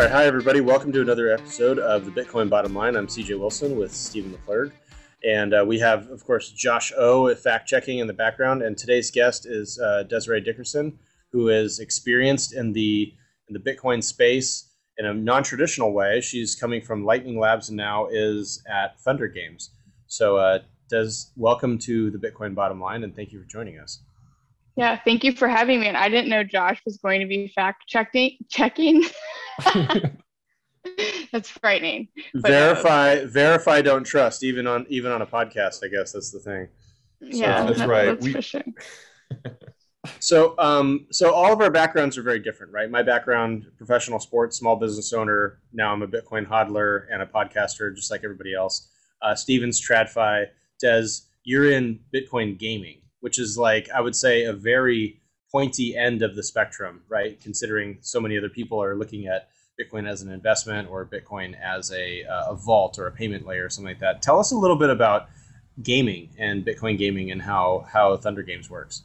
All right, hi everybody. Welcome to another episode of the Bitcoin Bottom Line. I'm CJ Wilson with Steven McClurg, and uh, we have, of course, Josh O fact checking in the background. And today's guest is uh, Desiree Dickerson, who is experienced in the in the Bitcoin space in a non-traditional way. She's coming from Lightning Labs and now is at THNDR Games. So, uh, Des, welcome to the Bitcoin Bottom Line, and thank you for joining us. Yeah, thank you for having me. And I didn't know Josh was going to be fact checking. Checking. that's frightening. But, verify, uh, verify, don't trust. Even on even on a podcast, I guess that's the thing. Yeah, that's, right. That's we, sure. so, um, so all of our backgrounds are very different, right? My background, professional sports, small business owner. Now I'm a Bitcoin hodler and a podcaster, just like everybody else. Uh, Stevens, TradFi, Des, you're in Bitcoin gaming which is like I would say a very pointy end of the spectrum, right? Considering so many other people are looking at Bitcoin as an investment or Bitcoin as a, uh, a vault or a payment layer or something like that. Tell us a little bit about gaming and Bitcoin gaming and how how THNDR Games works.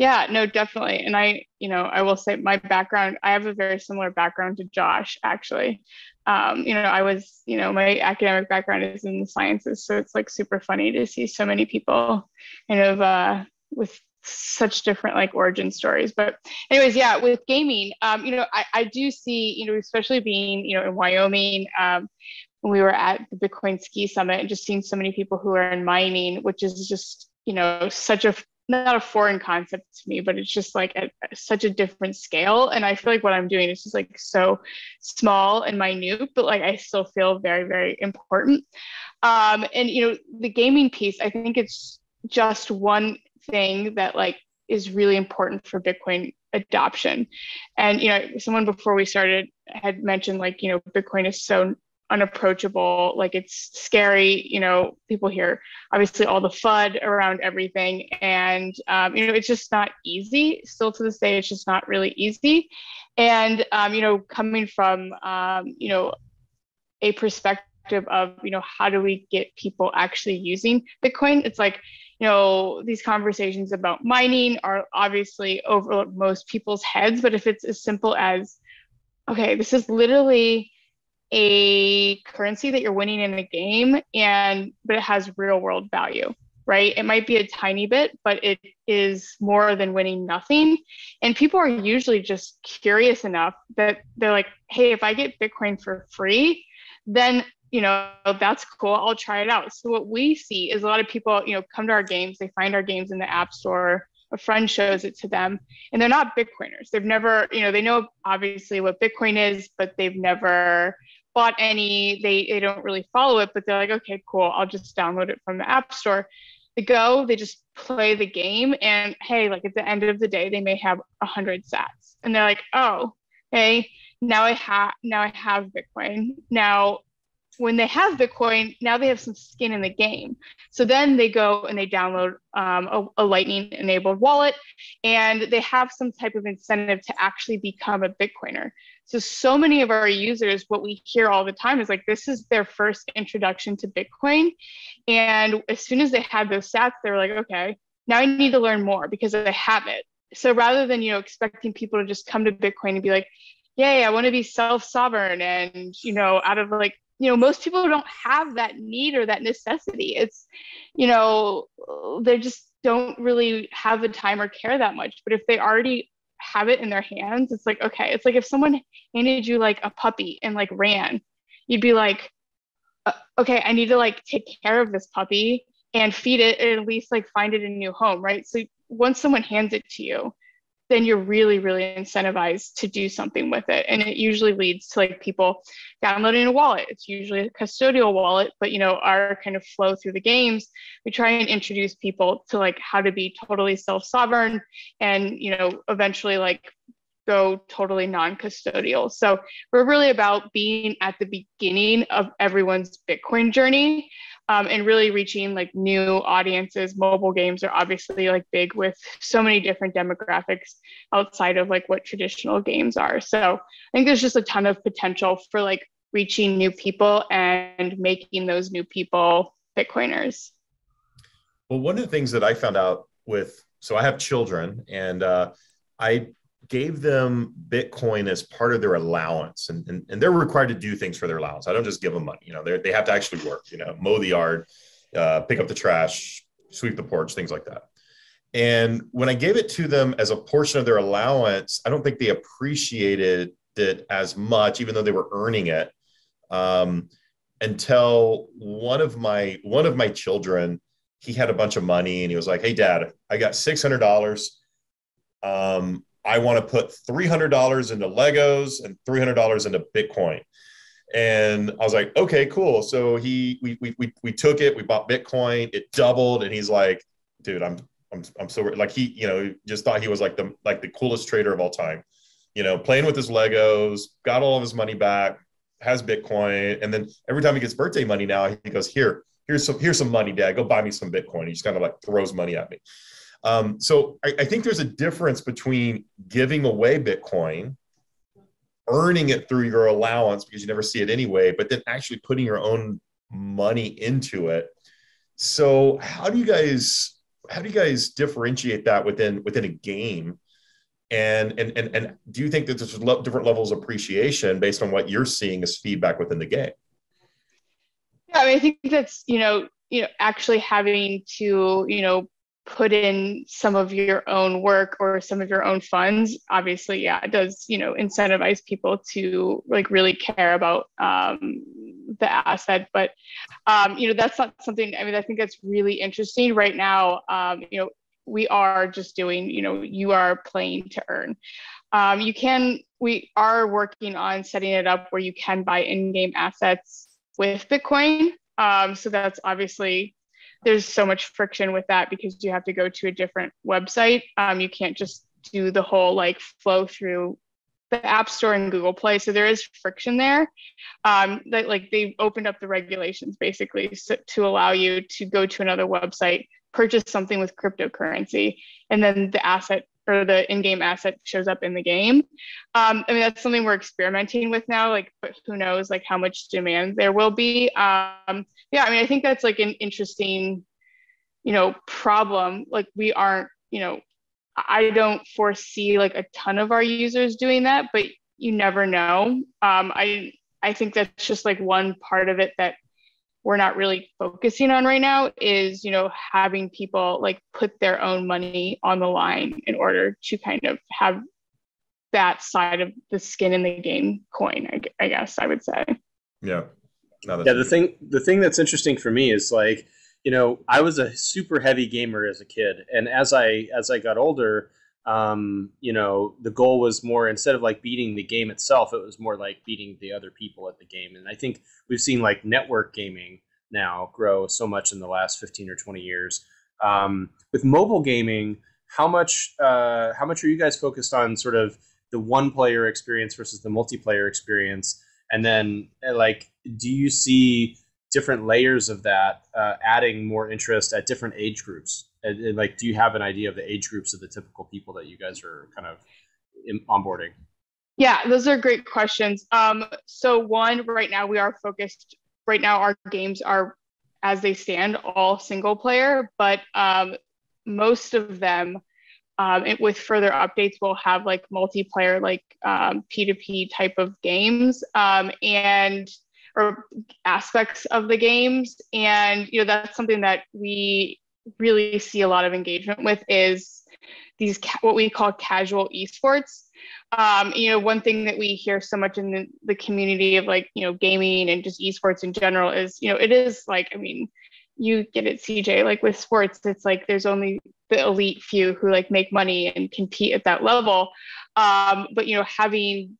Yeah, no, definitely. And I, you know, I will say my background, I have a very similar background to Josh, actually. Um, you know, I was, you know, my academic background is in the sciences. So it's like super funny to see so many people kind of uh, with such different like origin stories. But anyways, yeah, with gaming, um, you know, I, I do see, you know, especially being, you know, in Wyoming, um, when we were at the Bitcoin Ski Summit and just seeing so many people who are in mining, which is just, you know, such a not a foreign concept to me, but it's just like at such a different scale. And I feel like what I'm doing is just like so small and minute, but like I still feel very, very important. Um, and you know, the gaming piece, I think it's just one thing that like is really important for Bitcoin adoption. And you know, someone before we started had mentioned like, you know, Bitcoin is so unapproachable like it's scary you know people hear obviously all the fud around everything and um, you know it's just not easy still to this day it's just not really easy and um, you know coming from um, you know a perspective of you know how do we get people actually using bitcoin? It's like you know these conversations about mining are obviously over most people's heads but if it's as simple as okay this is literally a currency that you're winning in a game and but it has real world value right? It might be a tiny bit but it is more than winning nothing. And people are usually just curious enough that they're like hey if i get bitcoin for free then you know that's cool i'll try it out so what we see is a lot of people you know come to our games they find our games in the app store a friend shows it to them and they're not bitcoiners they've never you know they know obviously what bitcoin is but they've never bought any. They they don't really follow it, but they're like, okay, cool. I'll just download it from the app store. They go, they just play the game, and hey, like at the end of the day, they may have a hundred sats, and they're like, oh, hey, now I have now I have Bitcoin. Now when they have Bitcoin, now they have some skin in the game. So then they go and they download um, a, a, Lightning enabled wallet and they have some type of incentive to actually become a Bitcoiner. So, so many of our users, what we hear all the time is like, this is their first introduction to Bitcoin. And as soon as they had those sats, they were like, okay, now I need to learn more because I have it. So rather than, you know, expecting people to just come to Bitcoin and be like, yay, I want to be self-sovereign and, you know, out of like you know most people don't have that need or that necessity. It's you know they just don't really have the time or care that much. But if they already have it in their hands it's like okay it's like if someone handed you like a puppy and like ran you'd be like uh, okay i need to like take care of this puppy and feed it and at least like find it a new home right? So once someone hands it to you then you're really, really incentivized to do something with it. And it usually leads to like people downloading a wallet. It's usually a custodial wallet, but you know, our kind of flow through the games, we try and introduce people to like how to be totally self-sovereign and, you know, eventually like go totally non-custodial. So we're really about being at the beginning of everyone's Bitcoin journey um, and really reaching like new audiences. Mobile games are obviously like big with so many different demographics outside of like what traditional games are. So I think there's just a ton of potential for like reaching new people and making those new people Bitcoiners. Well, one of the things that I found out with, so I have children and uh, I gave them Bitcoin as part of their allowance, and, and, and they're required to do things for their allowance. I don't just give them money. You know, they they have to actually work. You know, mow the yard, uh, pick up the trash, sweep the porch, things like that. And when I gave it to them as a portion of their allowance, I don't think they appreciated it as much, even though they were earning it. Um, until one of my one of my children, he had a bunch of money and he was like, "Hey, Dad, I got six hundred dollars. Um, I want to put three hundred dollars into Legos and three hundred dollars into Bitcoin." And I was like, "Okay, cool." So he we, we we we took it, we bought Bitcoin, it doubled, and he's like, "Dude, I'm I'm, I'm so like he, you know, just thought he was like the like the coolest trader of all time. You know, playing with his Legos, got all of his money back, has Bitcoin, and then every time he gets birthday money now, he goes, "Here, here's some here's some money, Dad. Go buy me some Bitcoin." He just kind of like throws money at me. Um, so I, I think there's a difference between giving away Bitcoin, earning it through your allowance because you never see it anyway, but then actually putting your own money into it. So how do you guys how do you guys differentiate that within within a game? And and and and do you think that there's different levels of appreciation based on what you're seeing as feedback within the game? Yeah, I mean, I think that's you know you know actually having to you know put in some of your own work or some of your own funds obviously yeah it does you know incentivize people to like really care about um, the asset. But um, you know that's not something i mean i think that's really interesting. Right now um, you know we are just doing you know you are playing to earn. Um, you can we are working on setting it up where you can buy in-game assets with bitcoin. Um, so that's obviously there's so much friction with that because you have to go to a different website. Um, you can't just do the whole like flow through the App Store and Google Play. So there is friction there. Um, that like they've opened up the regulations basically so, to allow you to go to another website, purchase something with cryptocurrency, and then the asset or the in-game asset shows up in the game. Um, I mean, that's something we're experimenting with now. Like, but who knows, like how much demand there will be. Um, yeah, I mean, I think that's like an interesting, you know, problem. Like, we aren't, you know, I don't foresee like a ton of our users doing that, but you never know. Um, I I think that's just like one part of it that we're not really focusing on right now is you know having people like put their own money on the line in order to kind of have that side of the skin in the game coin i, I guess i would say. Yeah. No, yeah the thing the thing that's interesting for me is like you know i was a super heavy gamer as a kid. And as i as i got older um, you know, the goal was more instead of like beating the game itself, it was more like beating the other people at the game. And I think we've seen like network gaming now grow so much in the last 15 or 20 years. Um, with mobile gaming, how much uh, how much are you guys focused on sort of the one player experience versus the multiplayer experience? And then uh, like, do you see different layers of that uh, adding more interest at different age groups? And, and, like, do you have an idea of the age groups of the typical people that you guys are kind of in, onboarding? Yeah, those are great questions. Um, so one, right now we are focused. Right now, our games are, as they stand, all single player, but um, most of them, um, it, with further updates, will have like multiplayer, like um, P2P type of games, um, and or aspects of the games. And you know that's something that we really see a lot of engagement with is these ca- what we call casual esports. Um, you know, one thing that we hear so much in the, the community of like you know gaming and just esports in general is you know it is like I mean you get it CJ like with sports it's like there's only the elite few who like make money and compete at that level um, but you know having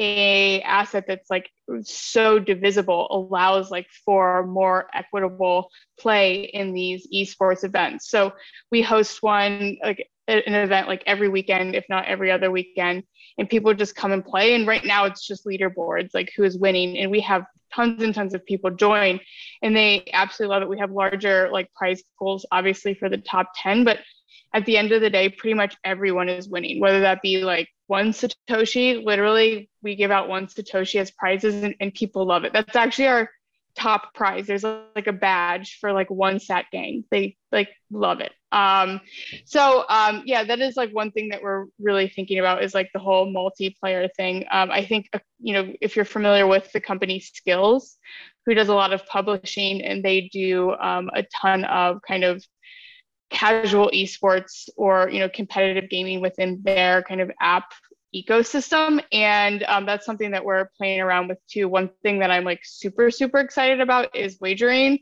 a asset that's like so divisible allows like for more equitable play in these esports events. So we host one like an event like every weekend if not every other weekend and people just come and play. And right now it's just leaderboards like who is winning. And we have tons and tons of people join. And they absolutely love it. We have larger like prize pools obviously for the top 10 but at the end of the day pretty much everyone is winning whether that be like one Satoshi. Literally, we give out one Satoshi as prizes and, and people love it. That's actually our top prize. There's like a badge for like one sat gang. They like love it. Um, so um, yeah, that is like one thing that we're really thinking about is like the whole multiplayer thing. Um, I think uh, you know if you're familiar with the company Skillz, who does a lot of publishing and they do um, a ton of kind of casual esports or you know competitive gaming within their kind of app ecosystem. And um, that's something that we're playing around with too. One thing that i'm like super super excited about is wagering.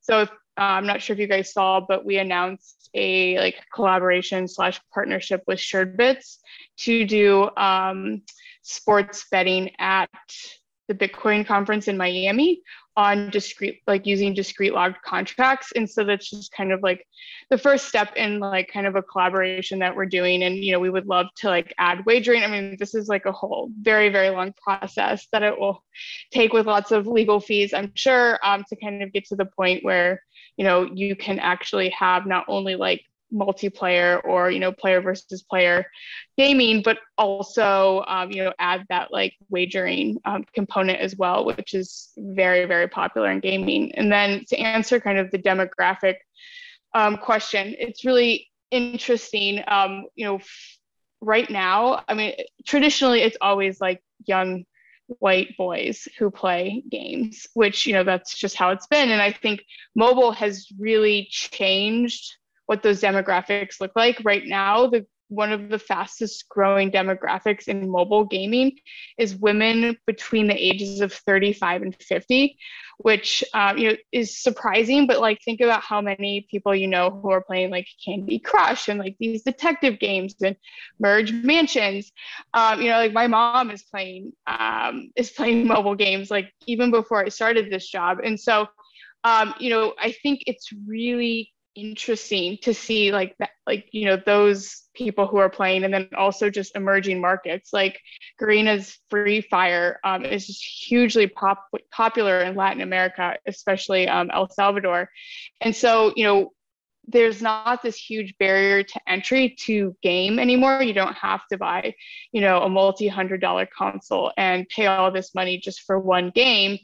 So if, uh, i'm not sure if you guys saw but we announced a like collaboration slash partnership with Suredbits to do um, sports betting at the bitcoin conference in miami on discrete like using discreet log contracts. And so that's just kind of like the first step in like kind of a collaboration that we're doing. And you know we would love to like add wagering. I mean this is like a whole very very long process that it will take with lots of legal fees i'm sure um, to kind of get to the point where you know you can actually have not only like multiplayer or you know player versus player gaming but also um, you know add that like wagering um, component as well which is very very popular in gaming. And then to answer kind of the demographic um, question it's really interesting um, you know f- right now i mean traditionally it's always like young white boys who play games which you know that's just how it's been. And i think mobile has really changed what those demographics look like. Right now, the one of the fastest growing demographics in mobile gaming is women between the ages of 35 and 50 which um, you know is surprising but like think about how many people you know who are playing like candy crush and like these detective games and merge mansions um, you know like my mom is playing um, is playing mobile games like even before i started this job and so um, you know i think it's really interesting to see like that like you know those people who are playing and then also just emerging markets. Like Garena's free fire um, is just hugely pop- popular in latin america especially um, el salvador. And so you know there's not this huge barrier to entry to game anymore. You don't have to buy you know a multi-hundred dollar console and pay all this money just for one game.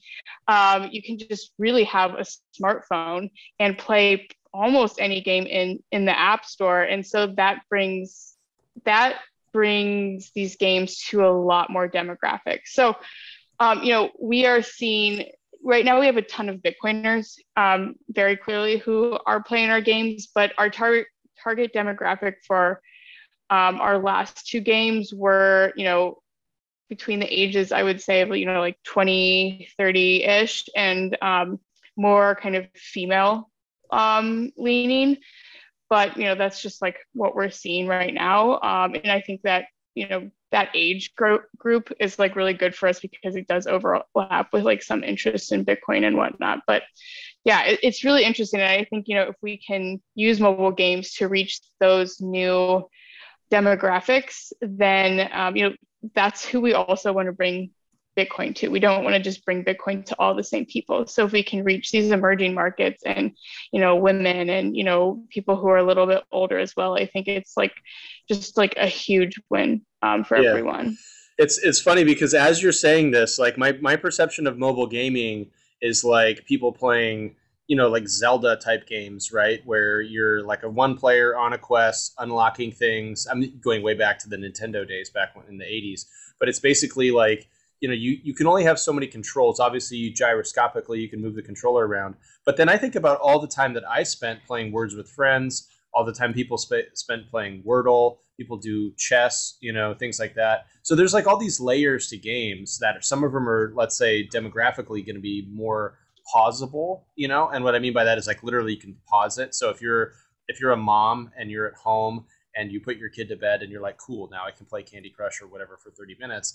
Um, you can just really have a smartphone and play almost any game in in the app store. And so that brings that brings these games to a lot more demographics. So um, you know we are seeing right now we have a ton of bitcoiners um, very clearly who are playing our games but our target target demographic for um, our last two games were you know between the ages i would say of you know like 20 30 ish and um, more kind of female um, leaning, but you know that's just like what we're seeing right now. Um, and I think that you know that age gro- group is like really good for us because it does overlap with like some interest in Bitcoin and whatnot. But yeah, it, it's really interesting. And I think you know if we can use mobile games to reach those new demographics, then um, you know that's who we also want to bring Bitcoin to. We don't want to just bring Bitcoin to all the same people. So if we can reach these emerging markets and, you know, women and, you know, people who are a little bit older as well, I think it's like just like a huge win um, for yeah. everyone. It's it's funny because as you're saying this, like my my perception of mobile gaming is like people playing you know like zelda type games right where you're like a one player on a quest unlocking things i'm going way back to the nintendo days back in the 80s but it's basically like you know you, you can only have so many controls. Obviously you gyroscopically you can move the controller around. But then i think about all the time that i spent playing words with friends all the time people sp- spent playing wordle people do chess you know things like that. So there's like all these layers to games that some of them are let's say demographically going to be more pausable you know? And what i mean by that is like literally you can pause it. So if you're if you're a mom and you're at home and you put your kid to bed and you're like cool now i can play candy crush or whatever for 30 minutes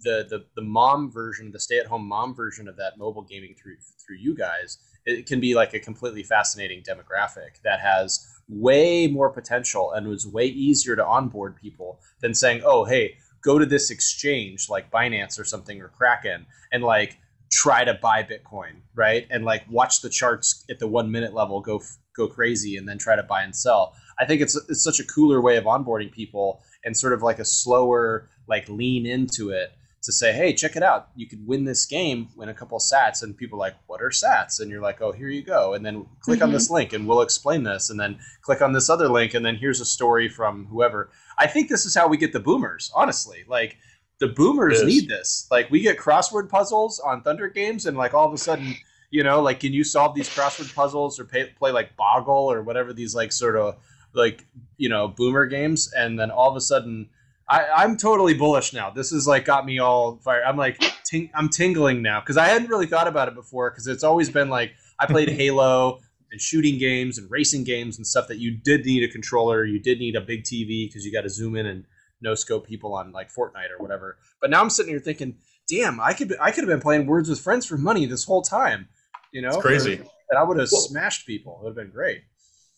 the the the mom version, the stay at home mom version of that mobile gaming through through you guys, it can be like a completely fascinating demographic that has way more potential and was way easier to onboard people than saying, "Oh, hey, go to this exchange like Binance or something or Kraken and like try to buy Bitcoin, right? And like watch the charts at the 1 minute level go go crazy and then try to buy and sell." I think it's it's such a cooler way of onboarding people and sort of like a slower like lean into it to say, hey, check it out. You could win this game, win a couple of sats. And people are like, what are sats? And you're like, oh, here you go. And then click mm-hmm. on this link and we'll explain this. And then click on this other link. And then here's a story from whoever. I think this is how we get the boomers, honestly. Like, the boomers need this. Like, we get crossword puzzles on THNDR games, and like all of a sudden, you know, like, can you solve these crossword puzzles or pay, play like Boggle or whatever these like sort of like, you know, boomer games? And then all of a sudden, I, am totally bullish now. This is like got me all fired. I'm like, ting- I'm tingling now because I hadn't really thought about it before because it's always been like I played Halo and shooting games and racing games and stuff that you did need a controller, you did need a big TV because you got to zoom in and no scope people on like Fortnite or whatever. But now I'm sitting here thinking, damn, I could be, I could have been playing Words with Friends for money this whole time. You know, it's crazy. And I would have smashed people. It would have been great.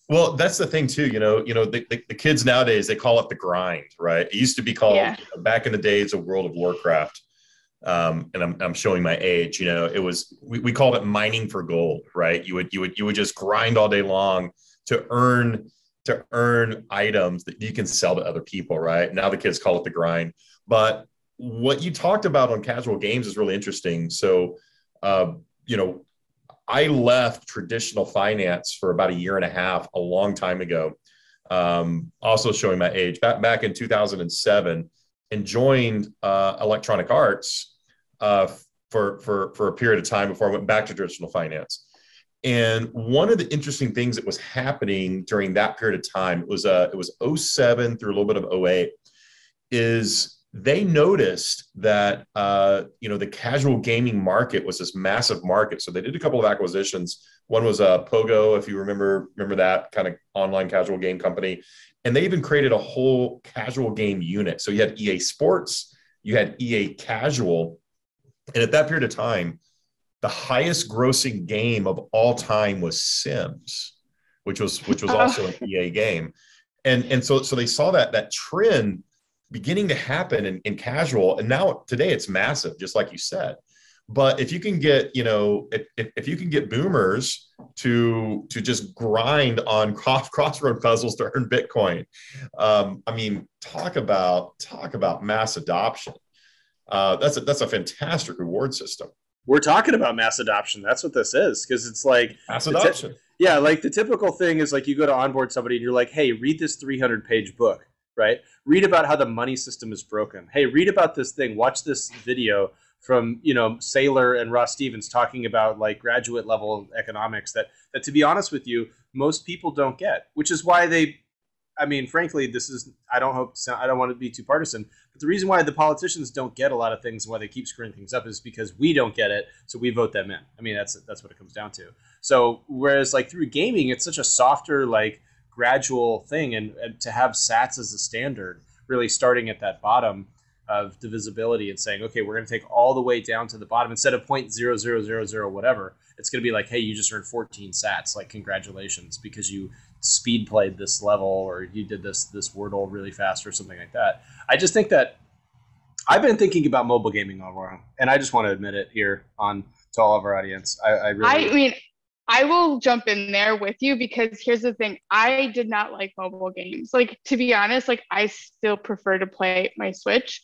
Well, that's the thing too. You know, you know, the, the, the, kids nowadays they call it the grind, right? It used to be called yeah. back in the days of World of Warcraft. Um, and I'm, I'm showing my age. You know, it was we, we called it mining for gold, right? You would you would you would just grind all day long to earn to earn items that you can sell to other people, right? Now the kids call it the grind. But what you talked about on casual games is really interesting. So, uh, you know, I left traditional finance for about a year and a half, a long time ago. Um, also showing my age back back in 2007, and joined uh, Electronic Arts uh, for for for a period of time before I went back to traditional finance. And one of the interesting things that was happening during that period of time it was uh, it was 07 through a little bit of 08 is they noticed that uh, you know the casual gaming market was this massive market. So they did a couple of acquisitions. One was uh, Pogo, if you remember remember that kind of online casual game company, and they even created a whole casual game unit. So you had EA Sports, you had EA Casual, and at that period of time, the highest grossing game of all time was Sims, which was which was also an EA game, and and so so they saw that that trend beginning to happen in, in casual and now today it's massive just like you said. But if you can get you know if, if you can get boomers to to just grind on cross, crossroad puzzles to earn bitcoin um, i mean talk about talk about mass adoption. Uh, that's a that's a fantastic reward system. We're talking about mass adoption. That's what this is because it's like mass adoption. Yeah like the typical thing is like you go to onboard somebody and you're like hey read this 300 page book right? Read about how the money system is broken. Hey, read about this thing. Watch this video from you know Saylor and Ross Stevens talking about like graduate level economics that that to be honest with you, most people don't get, which is why they. I mean, frankly, this is. I don't hope. I don't want to be too partisan, but the reason why the politicians don't get a lot of things and why they keep screwing things up is because we don't get it, so we vote them in. I mean, that's that's what it comes down to. So whereas like through gaming, it's such a softer like gradual thing and, and, to have sats as a standard really starting at that bottom of divisibility and saying okay we're going to take all the way down to the bottom. Instead of 0.0000 whatever it's going to be like hey you just earned 14 sats like congratulations because you speed played this level or you did this this wordle really fast or something like that. I just think that i've been thinking about mobile gaming all along and i just want to admit it here on to all of our audience. I, I really i mean I will jump in there with you because here's the thing. I did not like mobile games. Like to be honest, like I still prefer to play my Switch.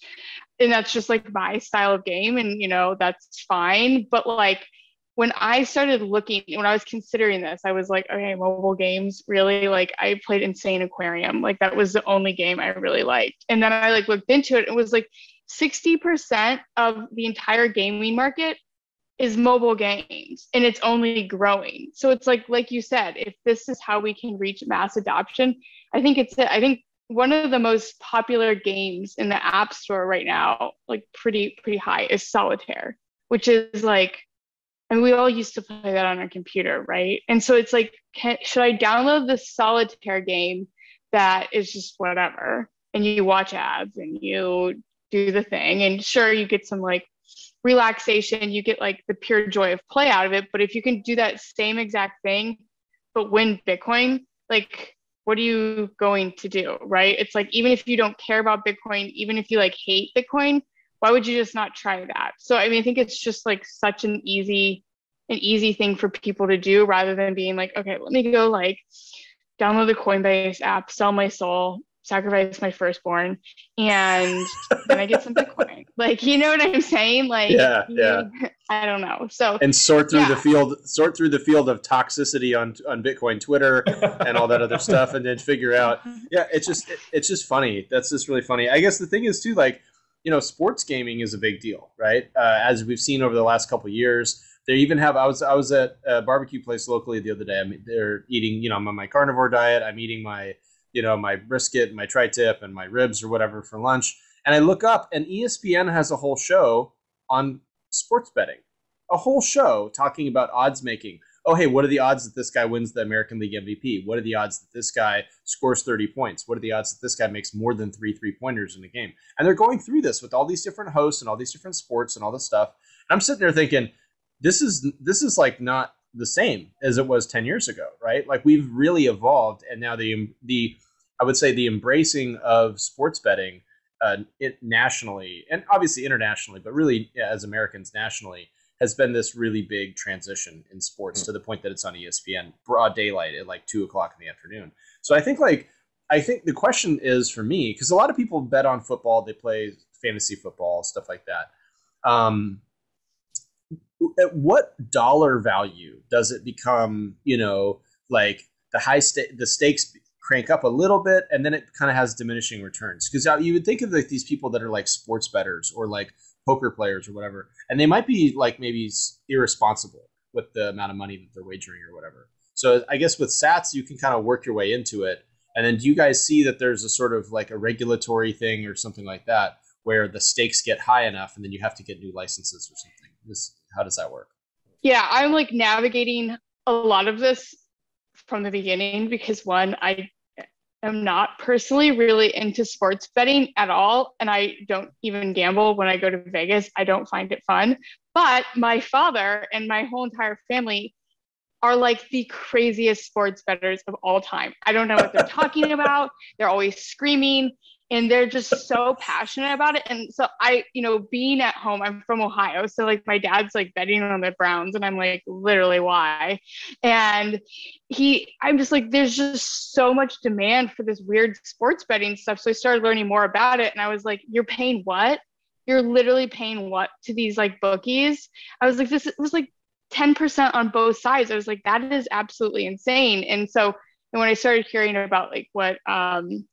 And that's just like my style of game and you know, that's fine, but like when I started looking, when I was considering this, I was like, okay, mobile games, really? Like, I played Insane Aquarium. Like, that was the only game I really liked. And then I like looked into it. It was like 60% of the entire gaming market is mobile games and it's only growing. So it's like like you said, if this is how we can reach mass adoption, I think it's I think one of the most popular games in the app store right now, like pretty pretty high, is solitaire, which is like and we all used to play that on our computer, right? And so it's like, can, should I download this solitaire game that is just whatever? And you watch ads and you do the thing, and sure, you get some like relaxation, you get like the pure joy of play out of it. But if you can do that same exact thing, but win Bitcoin, like what are you going to do? Right. It's like even if you don't care about Bitcoin, even if you like hate Bitcoin, why would you just not try that? So I mean, I think it's just like such an easy, an easy thing for people to do rather than being like, okay, let me go like download the Coinbase app, sell my soul, sacrifice my firstborn and then I get some Bitcoin. Like, you know what I'm saying? Like, yeah, yeah. I don't know. So and sort through yeah. the field, sort through the field of toxicity on on Bitcoin Twitter and all that other stuff, and then figure out. Yeah, it's just it, it's just funny. That's just really funny. I guess the thing is too, like you know, sports gaming is a big deal, right? Uh, as we've seen over the last couple years. They even have. I was I was at a barbecue place locally the other day. I mean, they're eating. You know, I'm on my carnivore diet. I'm eating my you know, my brisket, my tri-tip, and my ribs or whatever for lunch. And I look up, and ESPN has a whole show on sports betting, a whole show talking about odds making. Oh, hey, what are the odds that this guy wins the American League MVP? What are the odds that this guy scores 30 points? What are the odds that this guy makes more than three three pointers in a game? And they're going through this with all these different hosts and all these different sports and all this stuff. And I'm sitting there thinking, this is this is like not the same as it was 10 years ago, right? Like we've really evolved and now the the I would say the embracing of sports betting uh, it nationally and obviously internationally, but really yeah, as Americans nationally has been this really big transition in sports mm-hmm. to the point that it's on ESPN broad daylight at like two o'clock in the afternoon. So I think like I think the question is for me because a lot of people bet on football, they play fantasy football, stuff like that. Um, at what dollar value does it become you know like the high stake the stakes crank up a little bit and then it kind of has diminishing returns. Because uh, you would think of like these people that are like sports bettors or like poker players or whatever and they might be like maybe irresponsible with the amount of money that they're wagering or whatever. So i guess with sats you can kind of work your way into it and then do you guys see that there's a sort of like a regulatory thing or something like that where the stakes get high enough and then you have to get new licenses or something? This how does that work? Yeah i'm like navigating a lot of this from the beginning because one i am not personally really into sports betting at all and i don't even gamble when i go to vegas i don't find it fun but my father and my whole entire family are like the craziest sports bettors of all time. I don't know what they're talking about. They're always screaming and they're just so passionate about it. And so I, you know, being at home, I'm from Ohio. So like my dad's like betting on the Browns and I'm like, literally why? And he, I'm just like, there's just so much demand for this weird sports betting stuff. So I started learning more about it and I was like, you're paying what? You're literally paying what to these like bookies? I was like, this was like 10% on both sides. I was like, that is absolutely insane. And so, and when I started hearing about like what, um,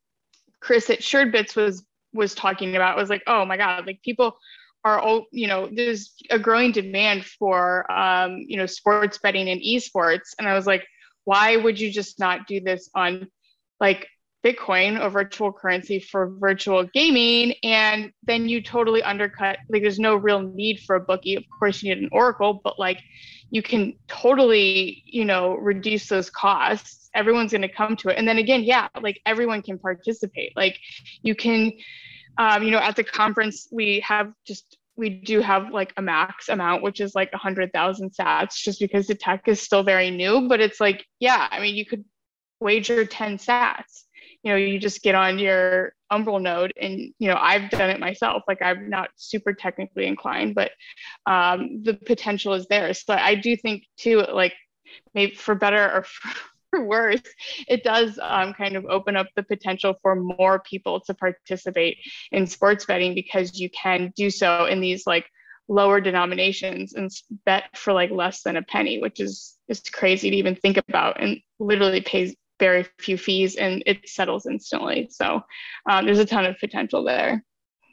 Chris at SuredBits was was talking about was like, oh my God, like people are all, you know, there's a growing demand for um, you know, sports betting and esports. And I was like, why would you just not do this on like Bitcoin or virtual currency for virtual gaming? And then you totally undercut, like there's no real need for a bookie. Of course you need an Oracle, but like you can totally, you know, reduce those costs everyone's going to come to it. And then again yeah like everyone can participate. Like you can um, you know at the conference we have just we do have like a max amount which is like 100000 sats just because the tech is still very new. But it's like yeah i mean you could wager 10 sats. You know you just get on your Umbrel node and you know i've done it myself. Like i'm not super technically inclined but um, the potential is there. So i do think too like maybe for better or for, or worse, it does um, kind of open up the potential for more people to participate in sports betting because you can do so in these like lower denominations and bet for like less than a penny, which is is crazy to even think about and literally pays very few fees and it settles instantly. So um, there's a ton of potential there.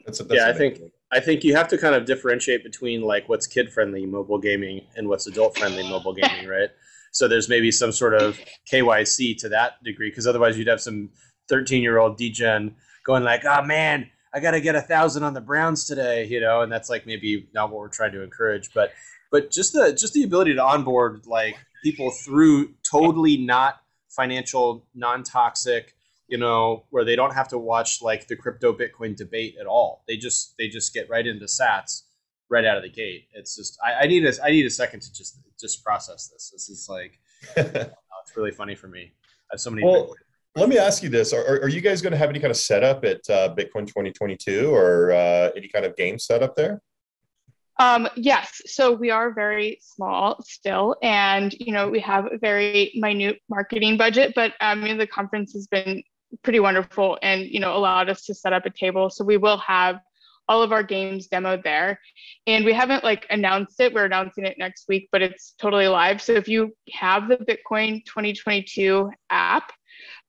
That's, that's yeah, I think I think you have to kind of differentiate between like what's kid friendly mobile gaming and what's adult friendly mobile gaming, right? So there's maybe some sort of KYC to that degree, because otherwise you'd have some 13 year old degen going like, "Oh man, I got to get a thousand on the Browns today," you know, and that's like maybe not what we're trying to encourage. But but just the just the ability to onboard like people through totally not financial, non toxic, you know, where they don't have to watch like the crypto Bitcoin debate at all. They just they just get right into Sats right out of the gate. It's just I, I need a I need a second to just just process this. This is like it's really funny for me. I have so many. Well, let me ask you this: Are, are you guys going to have any kind of setup at uh, Bitcoin 2022 or uh, any kind of game setup there? Um, yes, so we are very small still, and you know we have a very minute marketing budget, but I um, mean the conference has been pretty wonderful and you know allowed us to set up a table so we will have all of our games demoed there. And we haven't like announced it. We're announcing it next week but it's totally live. So if you have the bitcoin 2022 app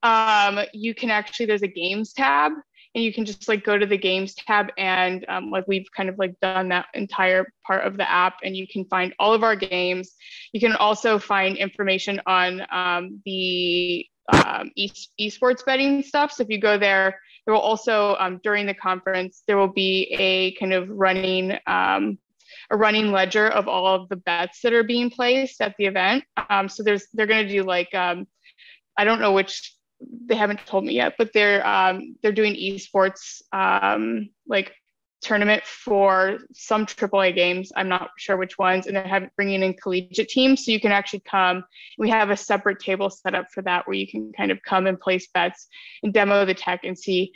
um, you can actually there's a games tab and you can just like go to the games tab and um, like we've kind of like done that entire part of the app and you can find all of our games. You can also find information on um, the um, e- esports betting stuff. So if you go there there will also um, during the conference there will be a kind of running um, a running ledger of all of the bets that are being placed at the event. Um, so there's they're going to do like i don't know which they haven't told me yet, but they're um, they're doing esports um, like tournament for some AAA games. I'm not sure which ones, and they're having, bringing in collegiate teams, so you can actually come. We have a separate table set up for that, where you can kind of come and place bets and demo the tech and see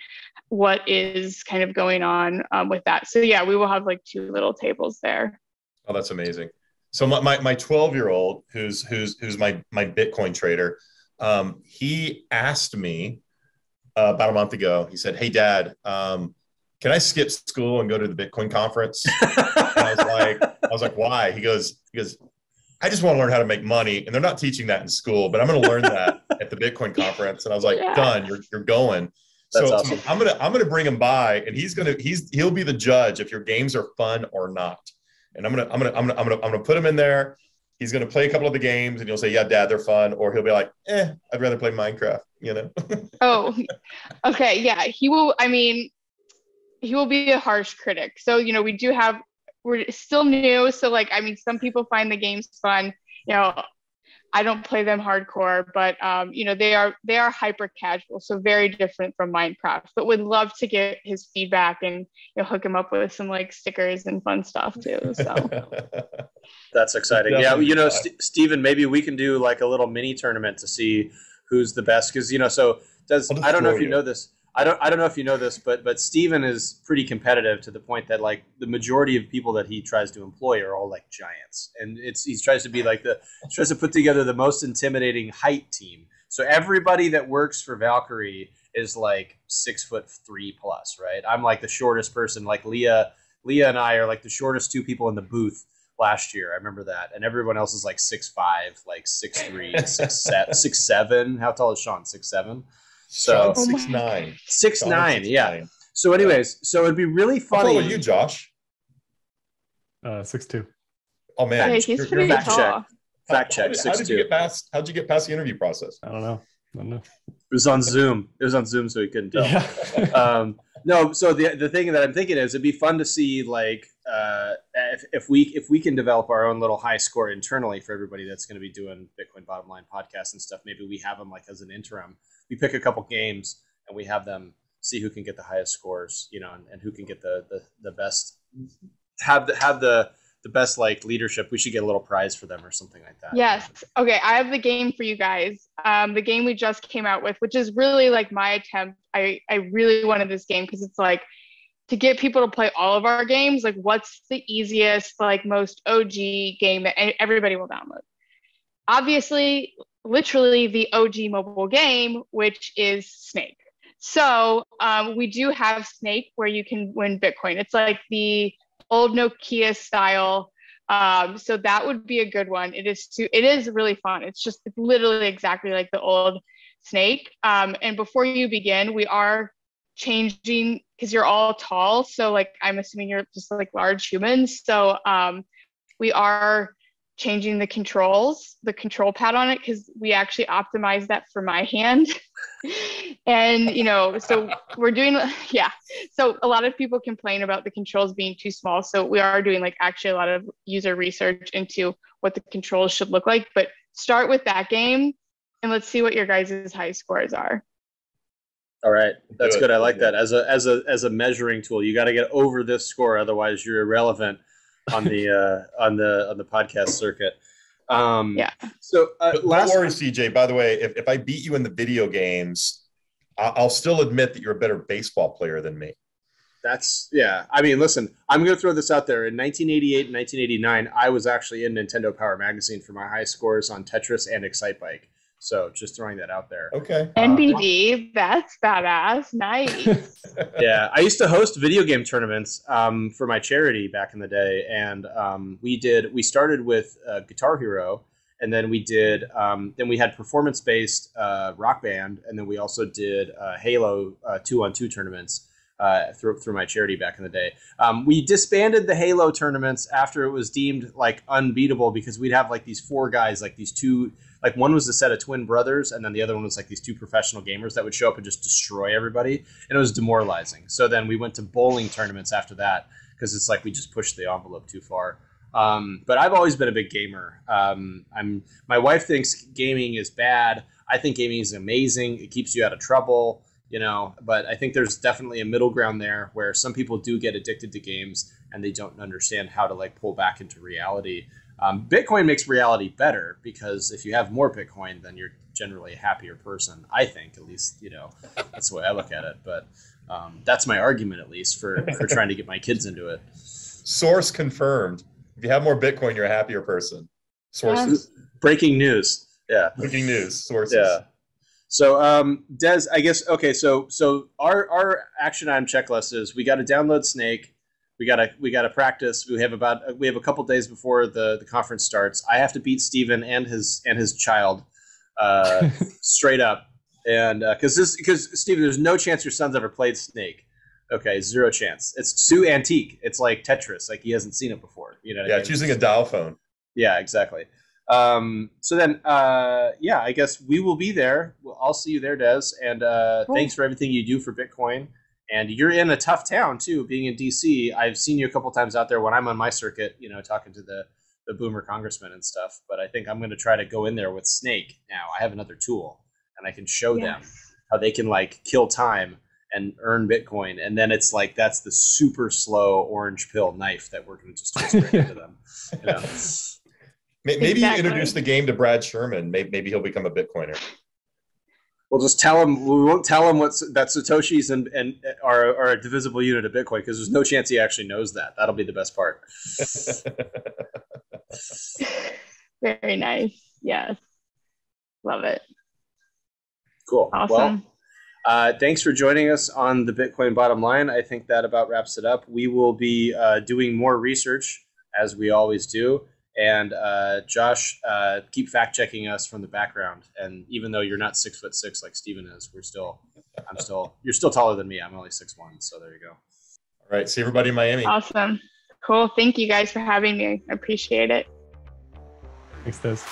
what is kind of going on um, with that. So yeah, we will have like two little tables there. Oh, that's amazing. So my my 12 year old, who's who's who's my my Bitcoin trader um, he asked me uh, about a month ago. He said, "Hey, Dad, um, can I skip school and go to the Bitcoin conference?" I was like, "I was like, why?" He goes, "He goes, I just want to learn how to make money, and they're not teaching that in school, but I'm going to learn that at the Bitcoin conference." And I was like, yeah. "Done. You're you're going." That's so, awesome. so I'm gonna I'm gonna bring him by, and he's gonna he's he'll be the judge if your games are fun or not. And I'm gonna I'm gonna I'm gonna I'm gonna I'm gonna put him in there he's going to play a couple of the games and you'll say, yeah, dad, they're fun. Or he'll be like, eh, I'd rather play Minecraft, you know? oh, okay. Yeah. He will, I mean, he will be a harsh critic. So, you know, we do have, we're still new. So like, I mean, some people find the games fun, you know, I don't play them hardcore, but um, you know they are they are hyper casual, so very different from Minecraft. But would love to get his feedback and you know hook him up with some like stickers and fun stuff too. So that's exciting. Yeah, you know, St- Steven, maybe we can do like a little mini tournament to see who's the best because you know. So does I don't know if you, you know this. I don't I don't know if you know this, but but Steven is pretty competitive to the point that like the majority of people that he tries to employ are all like giants, and it's he tries to be like the tries to put together the most intimidating height team. So everybody that works for Valkyrie is like six foot three plus, right? I'm like the shortest person. Like Leah, Leah and I are like the shortest two people in the booth last year. I remember that, and everyone else is like six five, like six three, six set, six seven. How tall is Sean? Six seven. So oh six nine. Six nine, yeah. Nine. So, anyways, so it'd be really funny. How are you, Josh? Uh, six two. Oh man, hey, he's pretty fact tall. check. Fact check. How, how did you get past? How'd you get past the interview process? I don't know. I don't know. It was on Zoom. It was on Zoom, so he couldn't tell. Yeah. um, no, so the the thing that I'm thinking is it'd be fun to see like uh, if, if we if we can develop our own little high score internally for everybody that's going to be doing Bitcoin bottom line podcasts and stuff. Maybe we have them like as an interim we pick a couple games and we have them see who can get the highest scores, you know, and, and who can get the, the the best have the have the the best like leadership. We should get a little prize for them or something like that. Yes. Okay. I have the game for you guys. Um, the game we just came out with, which is really like my attempt. I I really wanted this game because it's like to get people to play all of our games. Like, what's the easiest, like most OG game that everybody will download? Obviously, literally the OG mobile game, which is Snake. So um, we do have Snake where you can win Bitcoin. It's like the old Nokia style. Um, so that would be a good one. It is too, it is really fun. It's just literally exactly like the old Snake. Um, and before you begin, we are changing because you're all tall. So like I'm assuming you're just like large humans. So um, we are changing the controls, the control pad on it, because we actually optimized that for my hand. and, you know, so we're doing, yeah. So a lot of people complain about the controls being too small. So we are doing like actually a lot of user research into what the controls should look like. But start with that game and let's see what your guys' high scores are. All right, that's good. I like that as a as a as a measuring tool. You got to get over this score, otherwise you're irrelevant on the uh, on the on the podcast circuit. Um, yeah. So uh, last don't worry, CJ. By the way, if, if I beat you in the video games, I'll still admit that you're a better baseball player than me. That's yeah. I mean, listen, I'm going to throw this out there. In 1988 and 1989, I was actually in Nintendo Power Magazine for my high scores on Tetris and Excitebike. So just throwing that out there. Okay. NBD, that's badass. Nice. yeah, I used to host video game tournaments um, for my charity back in the day, and um, we did. We started with uh, Guitar Hero, and then we did. Um, then we had performance based uh, Rock Band, and then we also did uh, Halo two on two tournaments. Uh, through, through my charity back in the day. Um, we disbanded the Halo tournaments after it was deemed like unbeatable because we'd have like these four guys, like these two like one was a set of twin brothers, and then the other one was like these two professional gamers that would show up and just destroy everybody, and it was demoralizing. So then we went to bowling tournaments after that because it's like we just pushed the envelope too far. Um, but I've always been a big gamer. Um, I'm my wife thinks gaming is bad. I think gaming is amazing. It keeps you out of trouble, you know. But I think there's definitely a middle ground there where some people do get addicted to games and they don't understand how to like pull back into reality. Um, Bitcoin makes reality better because if you have more Bitcoin, then you're generally a happier person. I think, at least, you know, that's the way I look at it. But um, that's my argument, at least, for, for trying to get my kids into it. Source confirmed. If you have more Bitcoin, you're a happier person. Sources. Breaking news. Yeah. Breaking news. Sources. Yeah. So, um, Des, I guess okay. So, so our our action item checklist is we got to download Snake we gotta we gotta practice. We have about we have a couple days before the the conference starts. I have to beat Steven and his and his child uh, straight up, and because uh, this because Steven, there's no chance your son's ever played Snake. Okay, zero chance. It's too antique. It's like Tetris. Like he hasn't seen it before. You know. Yeah, I mean? choosing a dial phone. Yeah, exactly. Um, so then, uh, yeah, I guess we will be there. I'll see you there, Des. And uh, cool. thanks for everything you do for Bitcoin and you're in a tough town too being in dc i've seen you a couple times out there when i'm on my circuit you know talking to the the boomer congressmen and stuff but i think i'm going to try to go in there with snake now i have another tool and i can show yes. them how they can like kill time and earn bitcoin and then it's like that's the super slow orange pill knife that we're going to just twist right into them you know? maybe exactly. introduce the game to brad sherman maybe, maybe he'll become a bitcoiner we'll just tell him we won't tell him what's that satoshis and and are, are a divisible unit of bitcoin because there's no chance he actually knows that. That'll be the best part. Very nice. Yes. Love it. Cool. Awesome. well, uh, thanks for joining us on the bitcoin bottom line. I think that about wraps it up. We will be uh, doing more research as we always do and uh, Josh, uh, keep fact checking us from the background. And even though you're not six foot six like Steven is, we're still, I'm still, you're still taller than me. I'm only six one. So there you go. All right. See everybody in Miami. Awesome. Cool. Thank you guys for having me. I appreciate it. Thanks, Des.